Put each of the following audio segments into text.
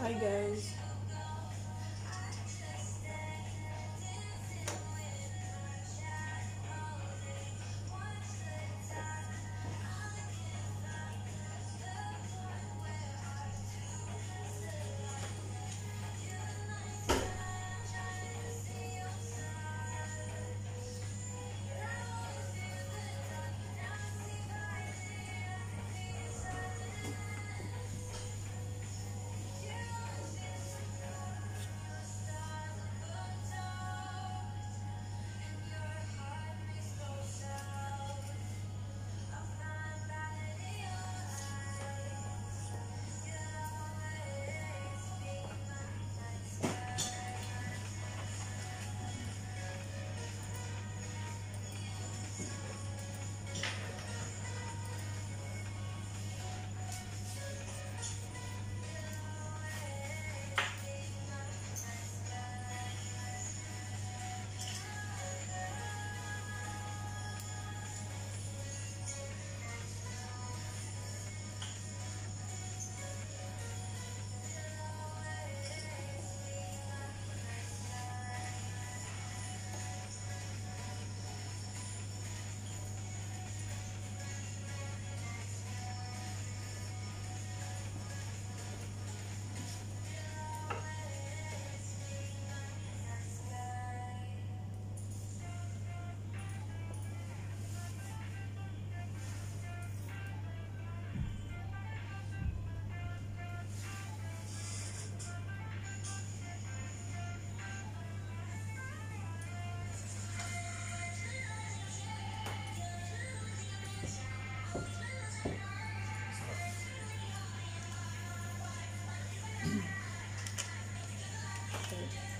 Hi guys.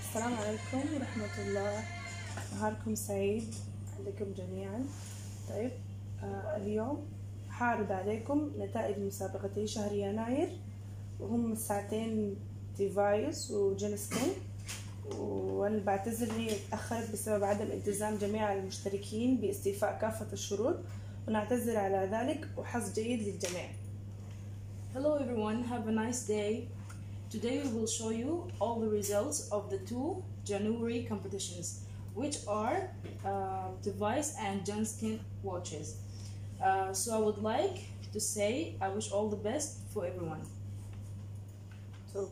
السلام عليكم ورحمة الله. نهاركم سعيد عليكم جميعا. طيب آه اليوم حاعرض عليكم نتائج مسابقتي شهر يناير. وهم الساعتين ديفايس وجينسكين وأنا بعتذر لي اتأخرت بسبب عدم التزام جميع المشتركين باستيفاء كافة الشروط. ونعتذر على ذلك وحظ جيد للجميع. Hello everyone, have a nice day. Today we will show you all the results of the two January competitions, which are uh, Device and Johnskin watches. Uh, so I would like to say I wish all the best for everyone. So,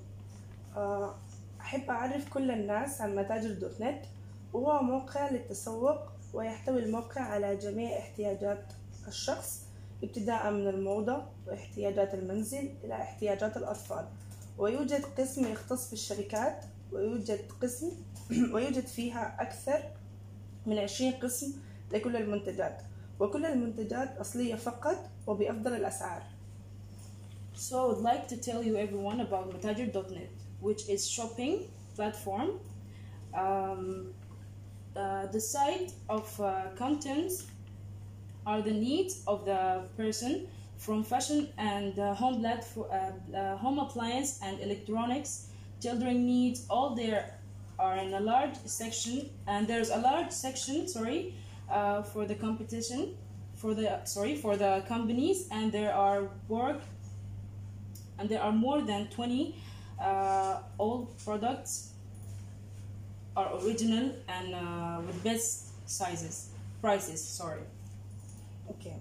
آه، أحب أعرف كل الناس عن متاجر دوت نت وهو موقع للتسوق ويحتوي الموقع على جميع احتياجات الشخص ابتداء من الموضة واحتياجات المنزل إلى احتياجات الأطفال ويوجد قسم يختص بالشركات ويوجد قسم ويوجد فيها أكثر من 20 قسم لكل المنتجات وكل المنتجات أصلية فقط وبأفضل الأسعار So I would like to tell you everyone about Matajer.net, which is shopping platform. Um, uh, the site of uh, contents are the needs of the person from fashion and uh, home, for, uh, uh, home appliance and electronics. Children needs all there are in a large section, and there's a large section, sorry, uh, for the competition, for the sorry for the companies, and there are work, and there are more than twenty uh, old products are original and uh, with best sizes prices sorry okay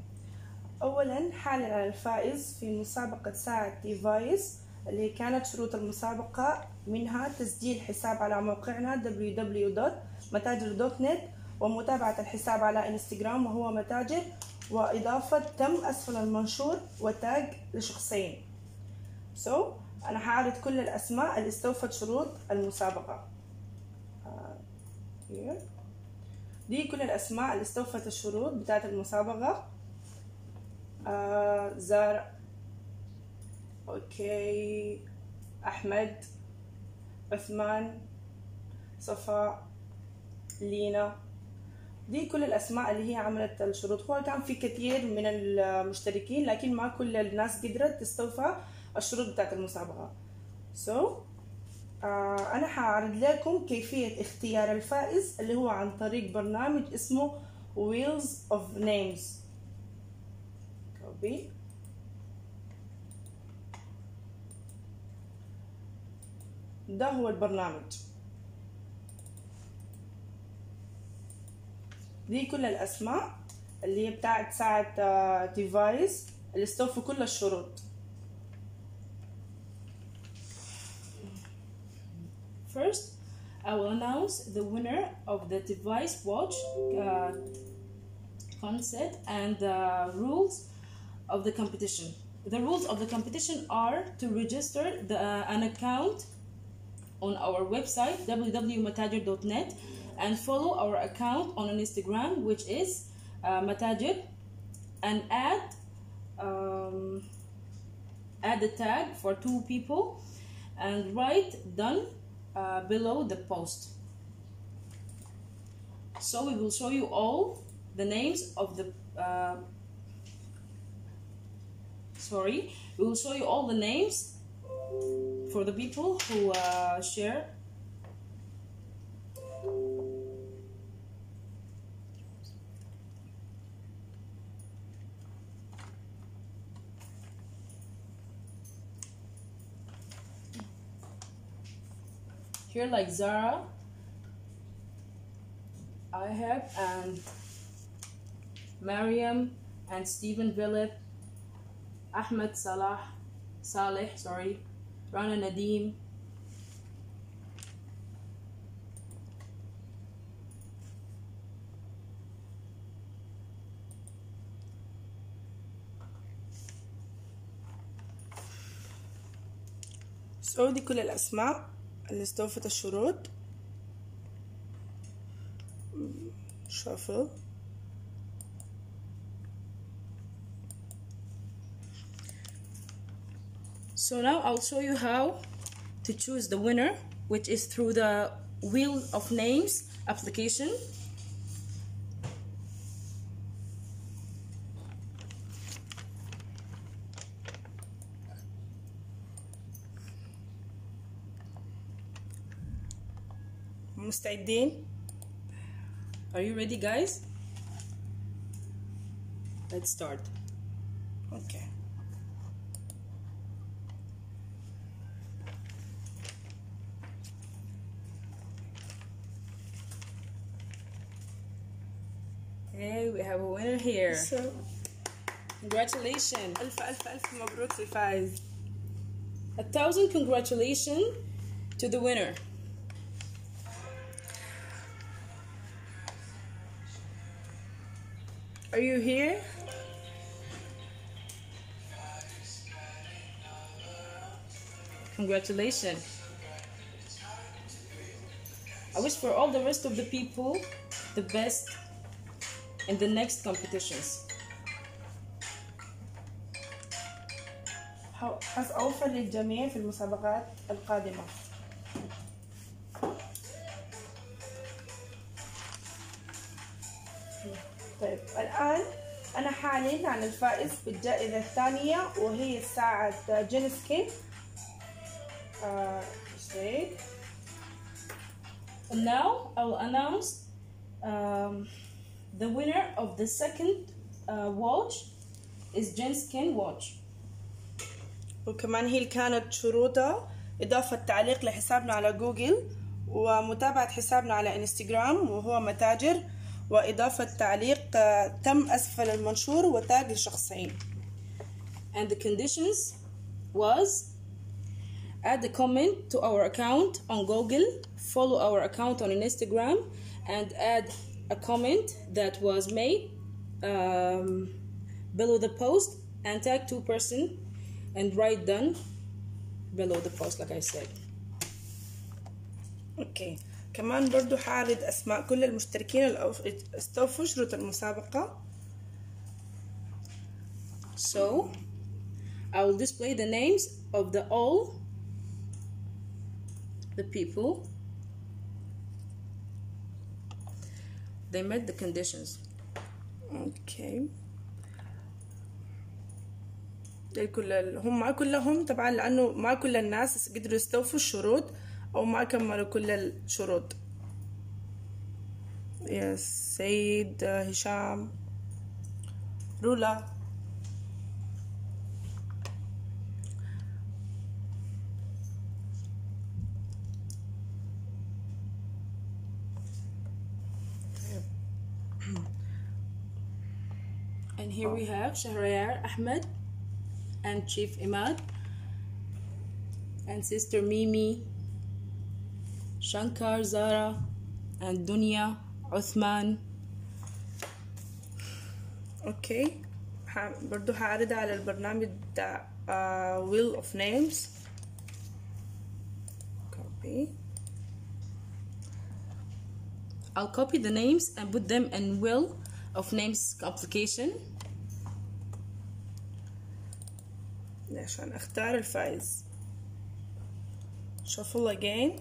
اولا حالا على الفائز في مسابقة ساعة ديفايس اللي كانت شروط المسابقة منها تسجيل حساب على موقعنا www.متاجر.net ومتابعة الحساب على انستغرام وهو متاجر وإضافة تم أسفل المنشور وتاج لشخصين. So, أنا حأعرض كل الأسماء اللي استوفت شروط المسابقة. آه،. دي كل الأسماء اللي استوفت الشروط بتاعت المسابقة. زار أوكي. أحمد. عثمان. صفاء لينا. دي كل الأسماء اللي هي عملت الشروط. هو كان في كثير من المشتركين لكن ما كل الناس قدرت تستوفى الشروط بتاعت المسابقة. So آه أنا حأعرض لكم كيفية اختيار الفائز اللي هو عن طريق برنامج اسمه Wheels of Names. Copy ده هو البرنامج دي كل الأسماء اللي هي بتاعت ساعة ديفايس اللي استوفوا كل الشروط First, I will announce the winner of the device watch uh, concept and the rules of the competition. The rules of the competition are to register the, uh, an account on our website www.mattajir.net and follow our account on an Instagram which is uh, and add um, add the tag for two people and write done uh, below the post. So we will show you all the names of the uh, sorry. We will show you all the names for the people who uh, share. Here like Zara I have and Mariam and Stephen Philip أحمد صلاح صالح سوري رنا نديم. سو دي كل الأسماء اللي استوفت الشروط. شافل So now I'll show you how to choose the winner, which is through the Wheel of Names application. مستعدين Are you ready, guys? Let's start. اوكي Hey, we have a winner here. So, Congratulations. ألف ألف ألف مبروك للفائز A thousand congratulations to the winner. Are you here? Congratulations. I wish for all the rest of the people the best in the next competitions. أوفر للجميع في المسابقات القادمة. طيب الآن أنا حاعلن عن الفائز بالجائزة الثانية وهي ساعة جينسكي آه شيء And now I will announce um, the winner of the second uh, watch is Genskin watch. وكمان هي اللي كانت شروطها إضافة تعليق لحسابنا على جوجل ومتابعة حسابنا على انستغرام وهو متاجر وإضافة تعليق آه، تم أسفل المنشور وتاج لشخصين And the conditions was add a comment to our account on Google, follow our account on Instagram, and add a comment that was made um, below the post and tag two person and write done below the post like I said. أوكي كمان برضو حاعرض أسماء كل المشتركين اللي استوفوا شروط المسابقة So I will display the names of the all the people. They met the conditions. أوكي دول كل ال- هم كلهم طبعا لأنه ما كل الناس قدروا يستوفوا الشروط أو ما كملوا كل الشروط. يا سيد هشام رولا. here we have Shahriyar Ahmed and Chief Imad and Sister Mimi, Shankar Zara and Dunya Uthman. Okay, برضو هعرض على البرنامج ده wheel of names. Copy. I'll copy the names and put them in wheel of names application. عشان أختار الفايز. شوفل اجين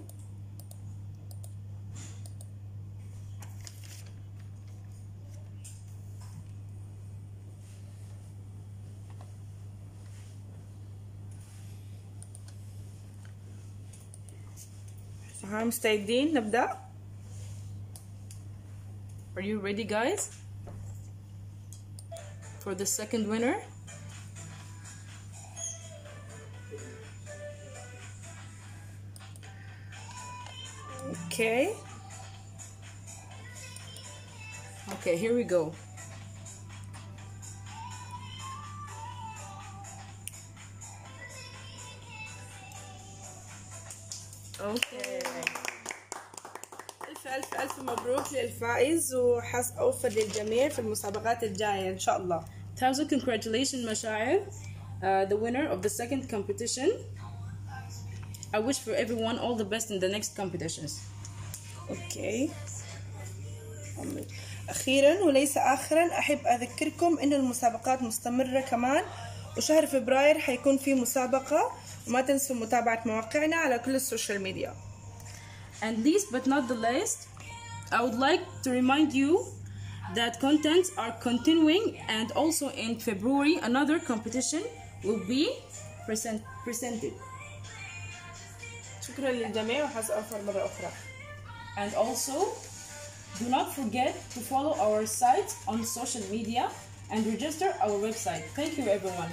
ها مستعدين نبدأ. Are you ready guys? For the second winner? okay Okay, here we go. اوكي الف الف الف مبروك للفائز وحظ اوفر للجميع في المسابقات الجايه ان شاء الله Thousand congratulations, Mashair, uh, the winner of the second competition. I wish for everyone all the best in the next competitions. أوكي. أخيرا وليس اخرا أحب أذكركم إن المسابقات مستمرة كمان وشهر فبراير حيكون في مسابقة. وما تنسوا متابعة مواقعنا على كل السوشيال ميديا. And least but not the least, I would like to remind you that contents are continuing and also in February another competition will be present, presented. شكرا للجميع وحظ اوفر مرة أخرى. And also, do not forget to follow our site on social media and register our website. Thank you, everyone.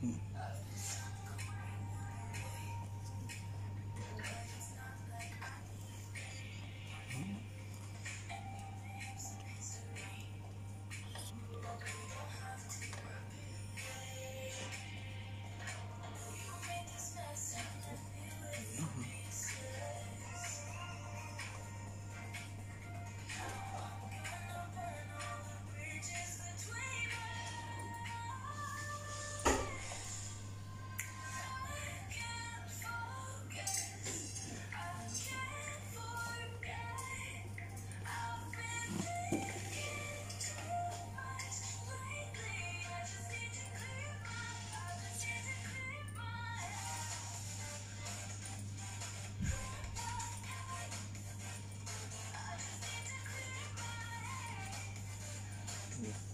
Hmm. Yeah.